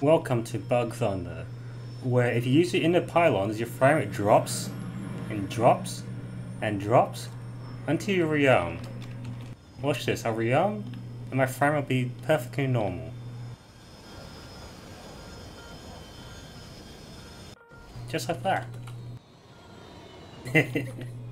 Welcome to Bug Thunder, where if you use the inner pylons, your frame rate drops, and drops, and drops, until you rearm. Watch this, I'll rearm, and my frame will be perfectly normal. Just like that.